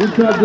Bu kadar